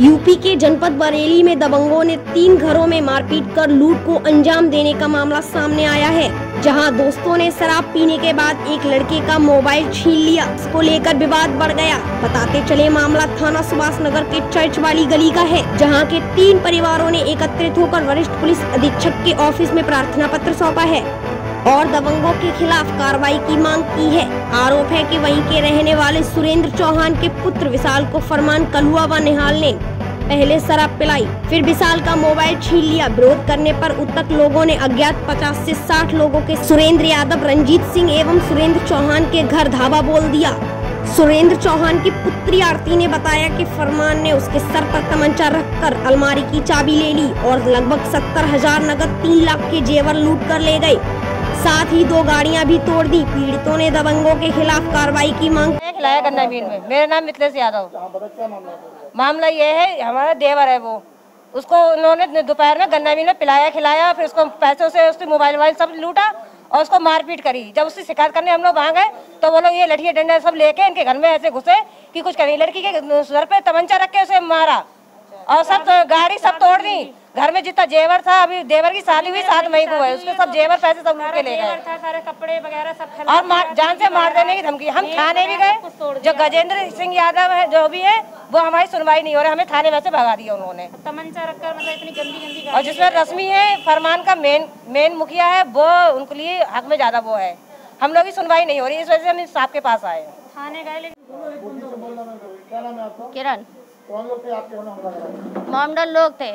UP के जनपद बरेली में दबंगों ने तीन घरों में मारपीट कर लूट को अंजाम देने का मामला सामने आया है, जहाँ दोस्तों ने शराब पीने के बाद एक लड़के का मोबाइल छीन लिया। इसको लेकर विवाद बढ़ गया। बताते चले, मामला थाना सुभाष नगर के चर्च वाली गली का है, जहाँ के तीन परिवारों ने एकत्रित होकर वरिष्ठ पुलिस अधीक्षक के ऑफ़िस में प्रार्थना पत्र सौंपा है और दबंगों के खिलाफ कार्रवाई की मांग की है। आरोप है कि वहीं के रहने वाले सुरेंद्र चौहान के पुत्र विशाल को फरमान कलुआ व निहाल ने पहले शराब पिलाई, फिर विशाल का मोबाइल छीन लिया। विरोध करने पर उत्तक लोगों ने अज्ञात 50 से 60 लोगों के सुरेंद्र यादव, रंजीत सिंह एवं सुरेंद्र चौहान के घर धावा बोल दिया। सुरेंद्र चौहान की पुत्री आरती ने बताया कि फरमान ने उसके सर पर तमंचा रखकर अलमारी की चाबी ले ली और लगभग सत्तर हज़ार नगद तीन लाख के जेवर लूट कर ले गए। साथ ही दो गाड़ियाँ भी तोड़ दी। पीड़ितों ने दबंगों के खिलाफ कार्रवाई की मांग। खिलाया में। मेरा नाम मिथिलेश यादव। मामला ये है, हमारा देवर है वो। उसको उन्होंने दोपहर में गन्ना भी पिलाया, खिलाया, फिर उसको पैसों से उसके मोबाइल वोबाइल सब लूटा और उसको मारपीट करी। जब उससे शिकायत करने हम लोग वहाँ गए तो वो लोग ये लठिया डंडा सब लेके इनके घर में ऐसे घुसे कि कुछ करें लड़की के सर पे तमंचा रख के उसे मारा और सब गाड़ी सब तोड़ दी। घर में जितना जेवर था अभी देवर की शादी हुई सात मई को है उसके सब जेवर पैसे सब लूट के ले गए। सारे कपड़े वगैरह सब और मार, जान से मार देने की धमकी। हम थाने भी गए जो गजेंद्र सिंह यादव है जो भी है वो हमारी सुनवाई नहीं हो रही हमें थाने वैसे भगा दिया उन्होंने। तमंचा रखकर मतलब इतनी गंदी गंदी और जिसमें रश्मि है फरमान का मेन मेन मुखिया है वो उनके लिए हक में ज़्यादा वो है। हम लोग की सुनवाई नहीं हो रही इस वजह से हम साहब के पास आए थाने गए लेकिन किरण। मोमडल लोग थे।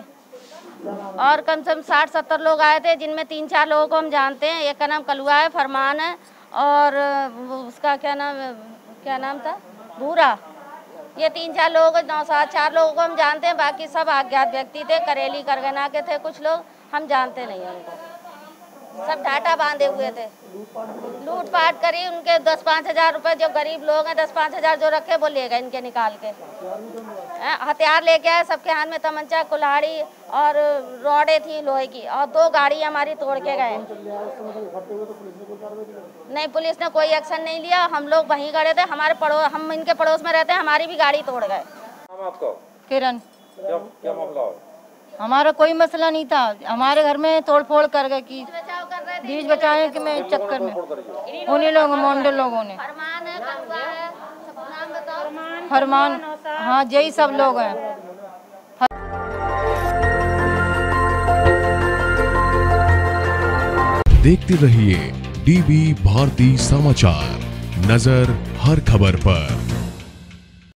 और कम से कम साठ, सत्तर लोग आए थे, जिनमें तीन, चार लोगों को हम जानते हैं। एक का नाम कलुआ है, फरमान है, और उसका क्या नाम क्या नाम था? भूरा ये तीन, चार लोग नौ, सात, चार लोगों को हम जानते हैं, बाकी सब अज्ञात व्यक्ति थे, करेली, करगना के थे, कुछ लोग, हम जानते नहीं हैं उनको। सब डाटा बांधे हुए थे। लूटपाट करी उनके दस पाँच हज़ार रुपए जो गरीब लोग हैं दस पाँच हज़ार जो रखे वो ले गए इनके निकाल के। हथियार लेके आए सबके हाथ में तमंचा कुल्हाड़ी और रोडे थी लोहे की और दो गाड़ी हमारी तोड़ के गए। नहीं पुलिस ने कोई एक्शन नहीं लिया हम लोग वहीं खड़े थे हमारे पड़ोस हम इनके पड़ोस में रहते हैं हमारी भी गाड़ी तोड़ गए। नाम किरण। क्या मामला हमारा कोई मसला नहीं था हमारे घर में तोड़ फोड़ कर गए की बीज बचाने के में चक्कर में? उन्हीं लोगों मोंडल लोगों ने। फरमान है कलुआ सब नाम बताओ। फरमान हाँ। यही सब लोग हैं। देखते रहिए डीवी भारती समाचार नज़र हर खबर पर।